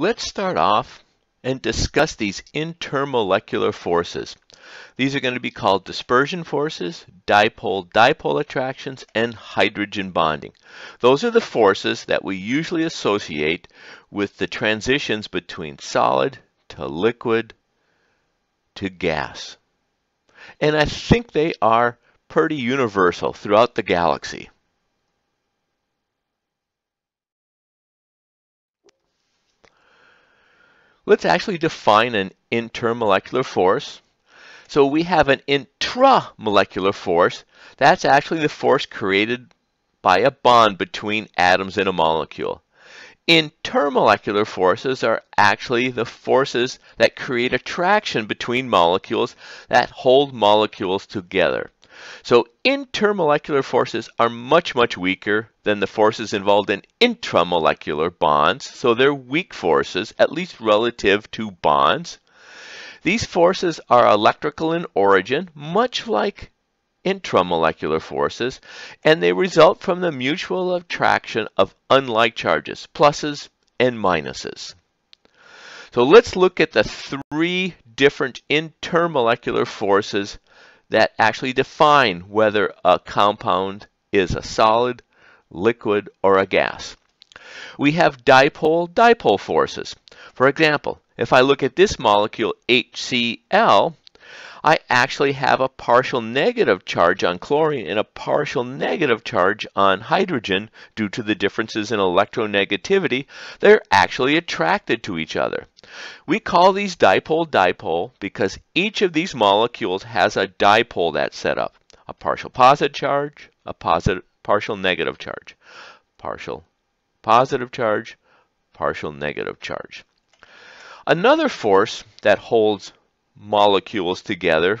Let's start off and discuss these intermolecular forces. These are going to be called dispersion forces, dipole-dipole attractions, and hydrogen bonding. Those are the forces that we usually associate with the transitions between solid to liquid to gas. And I think they are pretty universal throughout the galaxy. Let's actually define an intermolecular force. So we have an intramolecular force. That's actually the force created by a bond between atoms in a molecule. Intermolecular forces are actually the forces that create attraction between molecules that hold molecules together. So intermolecular forces are much, much weaker than the forces involved in intramolecular bonds. So they're weak forces, at least relative to bonds. These forces are electrical in origin, much like intramolecular forces, and they result from the mutual attraction of unlike charges, pluses and minuses. So let's look at the three different intermolecular forces that actually define whether a compound is a solid, liquid, or a gas. We have dipole-dipole forces. For example, if I look at this molecule HCl, I actually have a partial negative charge on chlorine and a partial negative charge on hydrogen due to the differences in electronegativity. They're actually attracted to each other. We call these dipole-dipole because each of these molecules has a dipole that's set up. A partial positive charge, a positive, partial negative charge. Partial positive charge, partial negative charge. Another force that holds molecules together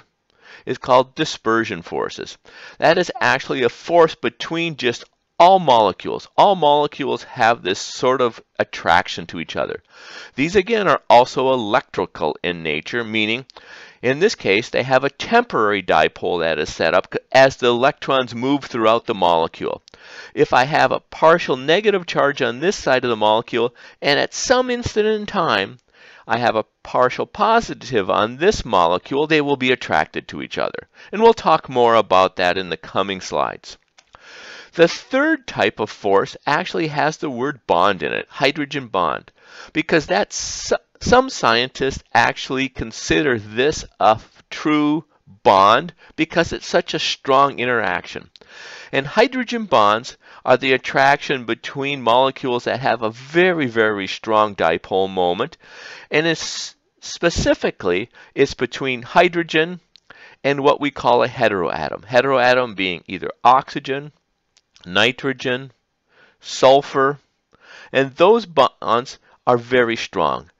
is called dispersion forces. That is actually a force between just all molecules. All molecules have this sort of attraction to each other. These again are also electrical in nature, meaning in this case they have a temporary dipole that is set up as the electrons move throughout the molecule. If I have a partial negative charge on this side of the molecule and at some instant in time I have a partial positive on this molecule, they will be attracted to each other. And we'll talk more about that in the coming slides. The third type of force actually has the word bond in it, hydrogen bond, because that's some scientists actually consider this a true bond because it's such a strong interaction. And hydrogen bonds are the attraction between molecules that have a very, very strong dipole moment. And it's specifically, it's between hydrogen and what we call a heteroatom. Heteroatom being either oxygen, nitrogen, sulfur, and those bonds are very strong.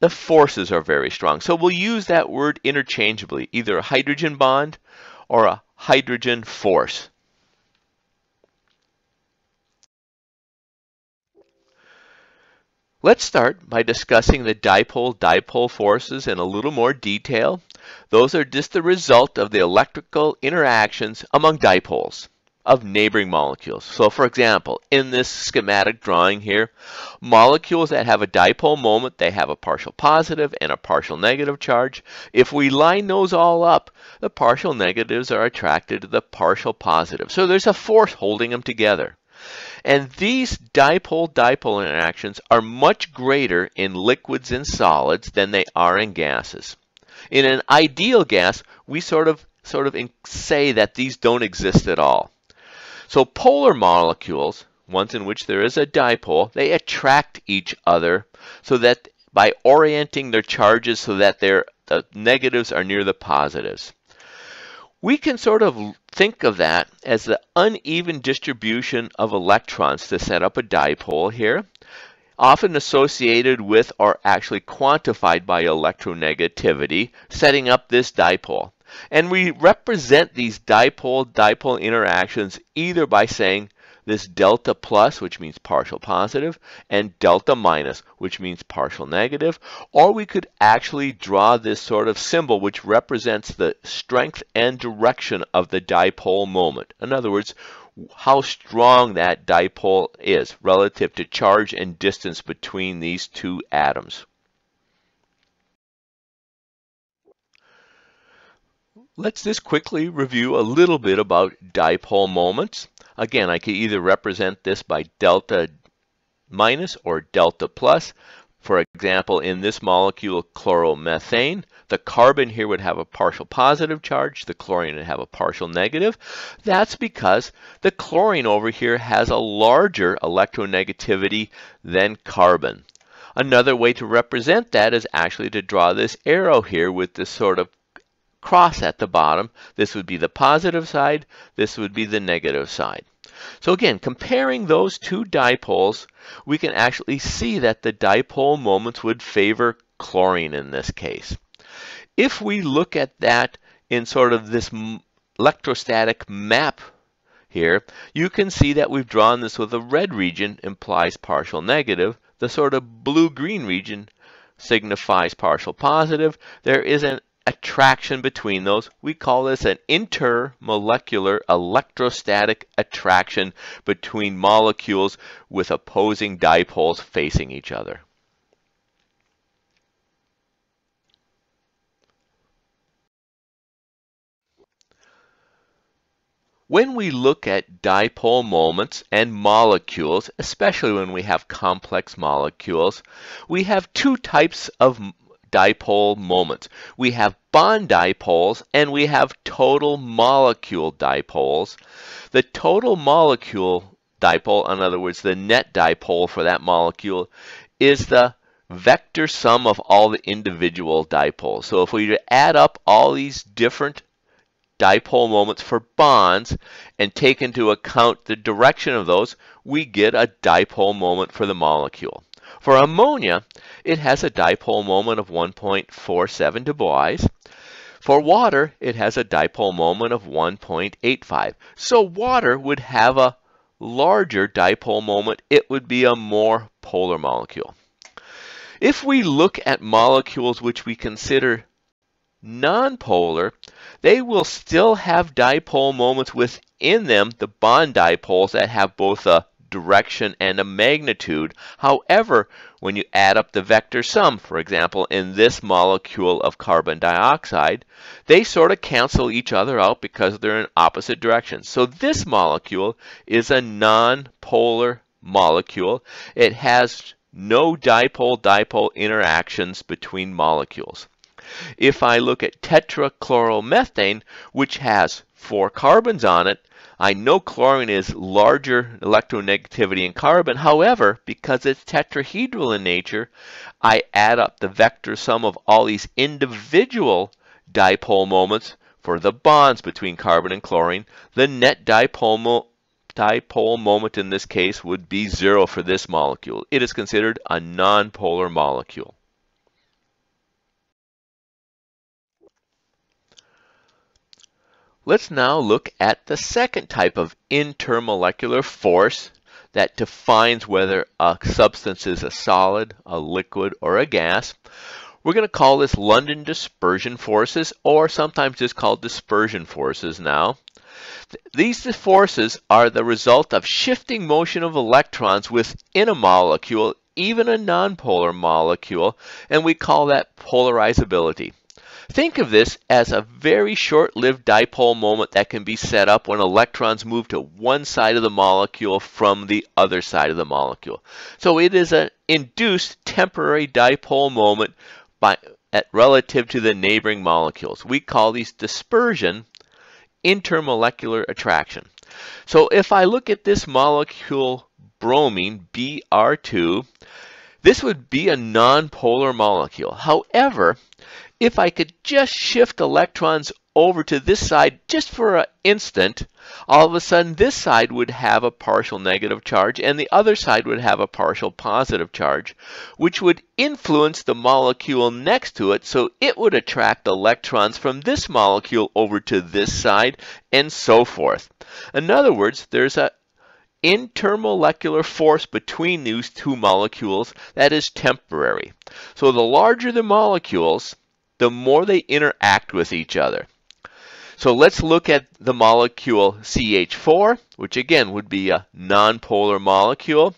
The forces are very strong. So we'll use that word interchangeably, either a hydrogen bond or a hydrogen force. Let's start by discussing the dipole-dipole forces in a little more detail. Those are just the result of the electrical interactions among dipoles of neighboring molecules. So for example, in this schematic drawing here, molecules that have a dipole moment, they have a partial positive and a partial negative charge. If we line those all up, the partial negatives are attracted to the partial positive. So there's a force holding them together. And these dipole-dipole interactions are much greater in liquids and solids than they are in gases. In an ideal gas, we sort of sort of say that these don't exist at all. So polar molecules, ones in which there is a dipole, they attract each other so that by orienting their charges so that their the negatives are near the positives. We can sort of think of that as the uneven distribution of electrons to set up a dipole here, often associated with or actually quantified by electronegativity, setting up this dipole. And we represent these dipole-dipole interactions either by saying this delta plus, which means partial positive, and delta minus, which means partial negative. Or we could actually draw this sort of symbol which represents the strength and direction of the dipole moment. In other words, how strong that dipole is relative to charge and distance between these two atoms. Let's just quickly review a little bit about dipole moments. Again, I could either represent this by delta minus or delta plus. For example, in this molecule chloromethane, the carbon here would have a partial positive charge, the chlorine would have a partial negative. That's because the chlorine over here has a larger electronegativity than carbon. Another way to represent that is actually to draw this arrow here with this sort of cross at the bottom. This would be the positive side. This would be the negative side. So again, comparing those two dipoles, we can actually see that the dipole moments would favor chlorine in this case. If we look at that in sort of this electrostatic map here, you can see that we've drawn this with a red region implies partial negative. The sort of blue-green region signifies partial positive. There is an attraction between those. We call this an intermolecular electrostatic attraction between molecules with opposing dipoles facing each other. When we look at dipole moments and molecules, especially when we have complex molecules, we have two types of dipole moments. We have bond dipoles and we have total molecule dipoles. The total molecule dipole, in other words, the net dipole for that molecule, is the vector sum of all the individual dipoles. So if we add up all these different dipole moments for bonds and take into account the direction of those, we get a dipole moment for the molecule. For ammonia, it has a dipole moment of 1.47 Debye. For water, it has a dipole moment of 1.85. So water would have a larger dipole moment. It would be a more polar molecule. If we look at molecules which we consider nonpolar, they will still have dipole moments within them, the bond dipoles that have both a direction, and a magnitude. However, when you add up the vector sum, for example, in this molecule of carbon dioxide, they sort of cancel each other out because they're in opposite directions. So this molecule is a non-polar molecule. It has no dipole-dipole interactions between molecules. If I look at tetrachloromethane, which has four carbons on it, I know chlorine is larger electronegativity in carbon. However, because it's tetrahedral in nature, I add up the vector sum of all these individual dipole moments for the bonds between carbon and chlorine. The net dipole, mo dipole moment in this case would be zero for this molecule. It is considered a nonpolar molecule. Let's now look at the second type of intermolecular force that defines whether a substance is a solid, a liquid, or a gas. We're going to call this London dispersion forces, or sometimes just called dispersion forces now. These forces are the result of shifting motion of electrons within a molecule, even a nonpolar molecule, and we call that polarizability. Think of this as a very short-lived dipole moment that can be set up when electrons move to one side of the molecule from the other side of the molecule. So it is an induced temporary dipole moment by, at, relative to the neighboring molecules. We call these dispersion intermolecular attraction. So if I look at this molecule bromine, Br2, this would be a nonpolar molecule. However, if I could just shift electrons over to this side just for an instant, all of a sudden this side would have a partial negative charge and the other side would have a partial positive charge, which would influence the molecule next to it so it would attract electrons from this molecule over to this side and so forth. In other words, there's a intermolecular force between these two molecules that is temporary. So the larger the molecules, the more they interact with each other. So let's look at the molecule CH4, which again would be a nonpolar molecule.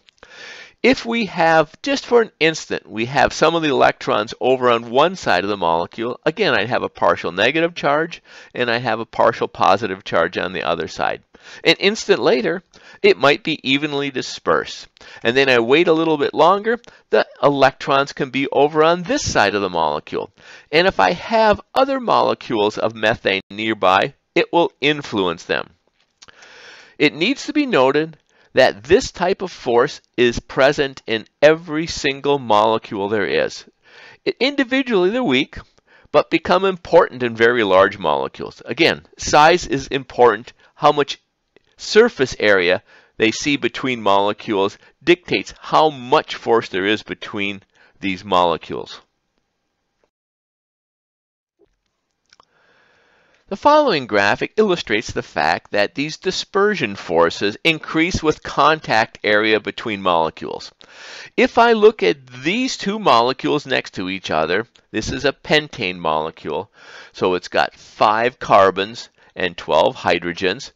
If we have, just for an instant, we have some of the electrons over on one side of the molecule, again, I'd have a partial negative charge, and I have a partial positive charge on the other side. An instant later, it might be evenly dispersed. And then I wait a little bit longer, the electrons can be over on this side of the molecule. And if I have other molecules of methane nearby, it will influence them. It needs to be noted that this type of force is present in every single molecule there is. individually, they're weak, but become important in very large molecules. Again, size is important. How much surface area they see between molecules dictates how much force there is between these molecules. The following graphic illustrates the fact that these dispersion forces increase with contact area between molecules. If I look at these two molecules next to each other, this is a pentane molecule, so it's got 5 carbons and 12 hydrogens.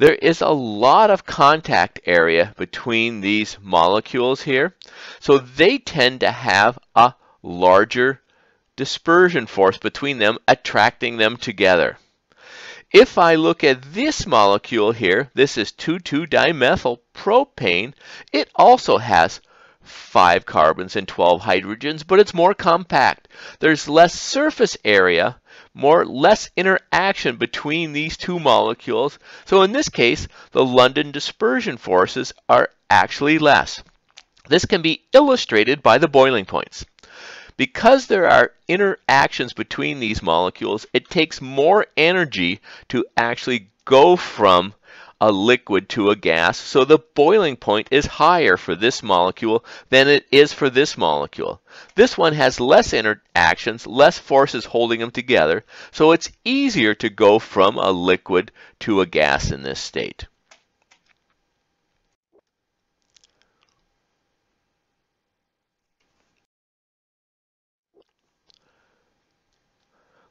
There is a lot of contact area between these molecules here, so they tend to have a larger dispersion force between them, attracting them together. If I look at this molecule here, this is 2,2-dimethyl propane. It also has 5 carbons and 12 hydrogens, but it's more compact. There's less surface area, more less interaction between these two molecules. So in this case, the London dispersion forces are actually less. This can be illustrated by the boiling points. Because there are interactions between these molecules, it takes more energy to actually go from a liquid to a gas, so the boiling point is higher for this molecule than it is for this molecule. This one has less interactions, less forces holding them together, so it's easier to go from a liquid to a gas in this state.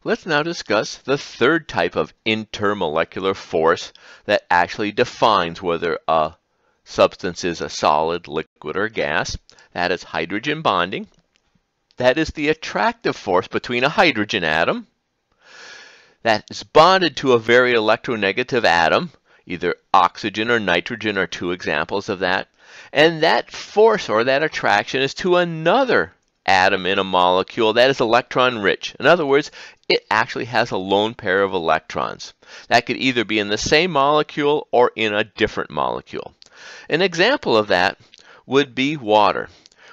Let's now discuss the third type of intermolecular force that actually defines whether a substance is a solid, liquid, or gas. That is hydrogen bonding. That is the attractive force between a hydrogen atom that is bonded to a very electronegative atom, either oxygen or nitrogen are two examples of that. And that force or that attraction is to another atom in a molecule that is electron rich. In other words, it actually has a lone pair of electrons. That could either be in the same molecule or in a different molecule. An example of that would be water,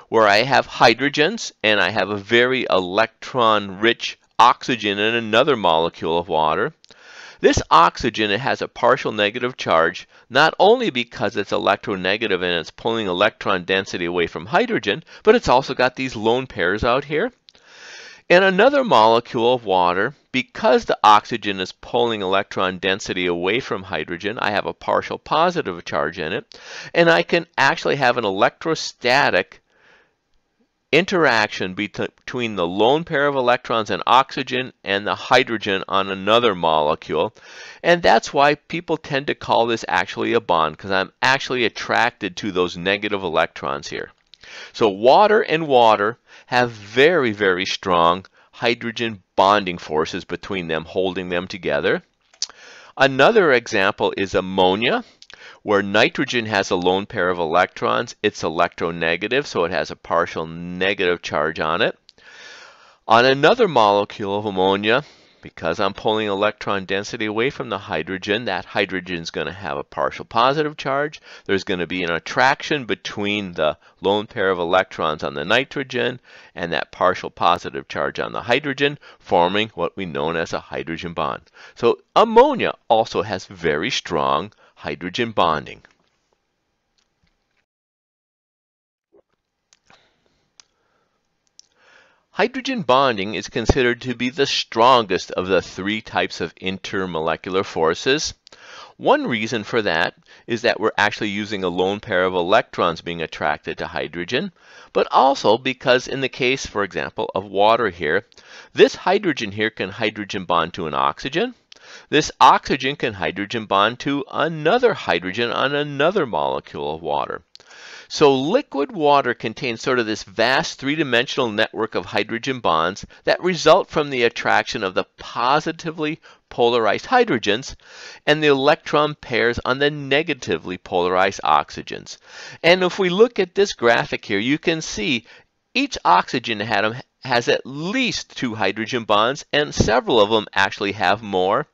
where I have hydrogens and I have a very electron rich oxygen in another molecule of water. This oxygen it has a partial negative charge, not only because it's electronegative and it's pulling electron density away from hydrogen, but it's also got these lone pairs out here. And another molecule of water, because the oxygen is pulling electron density away from hydrogen, I have a partial positive charge in it, and I can actually have an electrostatic interaction between the lone pair of electrons and oxygen and the hydrogen on another molecule. And that's why people tend to call this actually a bond, because I'm actually attracted to those negative electrons here. So water and water have very, very strong hydrogen bonding forces between them, holding them together. Another example is ammonia, where nitrogen has a lone pair of electrons. It's electronegative, so it has a partial negative charge on it. On another molecule of ammonia, because I'm pulling electron density away from the hydrogen, that hydrogen is going to have a partial positive charge. There's going to be an attraction between the lone pair of electrons on the nitrogen and that partial positive charge on the hydrogen, forming what we know as a hydrogen bond. So ammonia also has very strong hydrogen bonding. Hydrogen bonding is considered to be the strongest of the three types of intermolecular forces. One reason for that is that we're actually using a lone pair of electrons being attracted to hydrogen, but also because in the case, for example, of water here, this hydrogen here can hydrogen bond to an oxygen. This oxygen can hydrogen bond to another hydrogen on another molecule of water. So liquid water contains sort of this vast three-dimensional network of hydrogen bonds that result from the attraction of the positively polarized hydrogens and the electron pairs on the negatively polarized oxygens. And if we look at this graphic here, you can see each oxygen atom has at least two hydrogen bonds and several of them actually have more.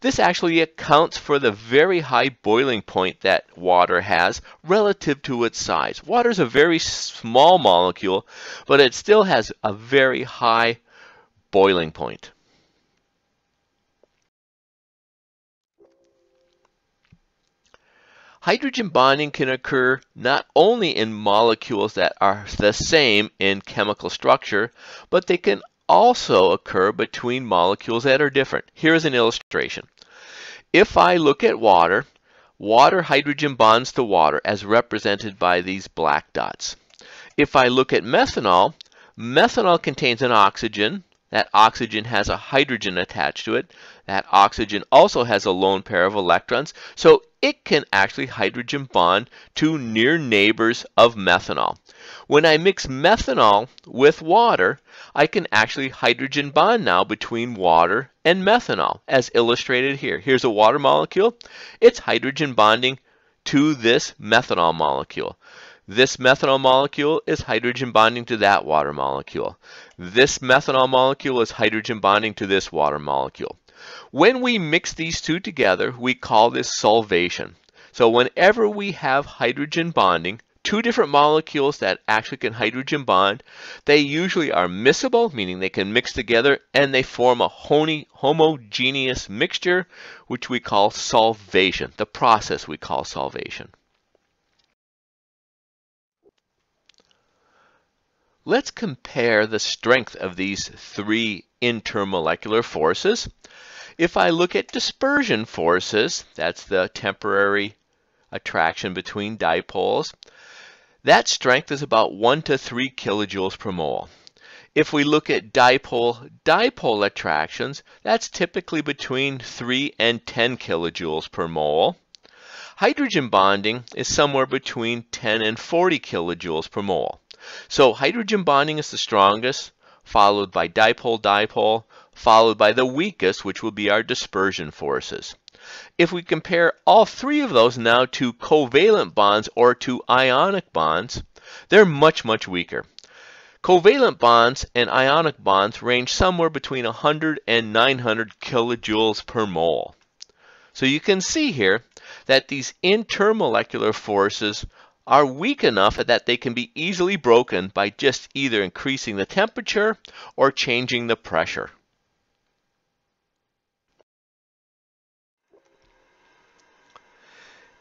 This actually accounts for the very high boiling point that water has relative to its size. Water is a very small molecule, but it still has a very high boiling point. Hydrogen bonding can occur not only in molecules that are the same in chemical structure, but they can also occur between molecules that are different. Here's an illustration. If I look at water, water hydrogen bonds to water as represented by these black dots. If I look at methanol, methanol contains an oxygen. That oxygen has a hydrogen attached to it. That oxygen also has a lone pair of electrons. So it can actually hydrogen bond to near neighbors of methanol. When I mix methanol with water, I can actually hydrogen bond now between water and methanol, as illustrated here. Here's a water molecule. It's hydrogen bonding to this methanol molecule. This methanol molecule is hydrogen bonding to that water molecule. This methanol molecule is hydrogen bonding to this water molecule. When we mix these two together, we call this solvation. So whenever we have hydrogen bonding, two different molecules that actually can hydrogen bond, they usually are miscible, meaning they can mix together, and they form a homogeneous mixture, which we call solvation, the process we call solvation. Let's compare the strength of these three intermolecular forces. If I look at dispersion forces, that's the temporary attraction between dipoles, that strength is about 1 to 3 kilojoules per mole. If we look at dipole-dipole attractions, that's typically between 3 and 10 kilojoules per mole. Hydrogen bonding is somewhere between 10 and 40 kilojoules per mole. So hydrogen bonding is the strongest, followed by dipole-dipole, followed by the weakest, which will be our dispersion forces. If we compare all three of those now to covalent bonds or to ionic bonds, they're much, much weaker. Covalent bonds and ionic bonds range somewhere between 100 and 900 kilojoules per mole. So you can see here that these intermolecular forces are weak enough that they can be easily broken by just either increasing the temperature or changing the pressure.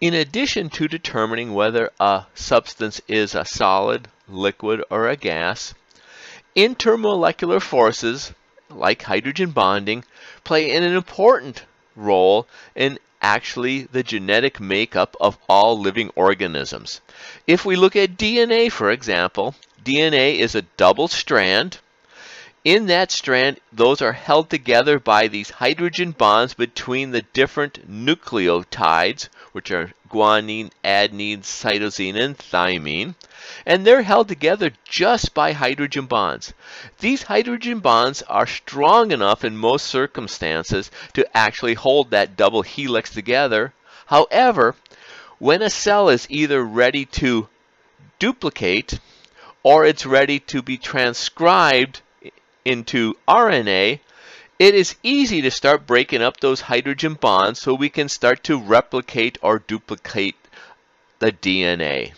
In addition to determining whether a substance is a solid, liquid, or a gas, intermolecular forces, like hydrogen bonding, play an important role in actually the genetic makeup of all living organisms. If we look at DNA, for example, DNA is a double strand in that strand, those are held together by these hydrogen bonds between the different nucleotides, which are guanine, adenine, cytosine, and thymine. And they're held together just by hydrogen bonds. These hydrogen bonds are strong enough in most circumstances to actually hold that double helix together. However, when a cell is either ready to duplicate or it's ready to be transcribed into RNA, it is easy to start breaking up those hydrogen bonds so we can start to replicate or duplicate the DNA.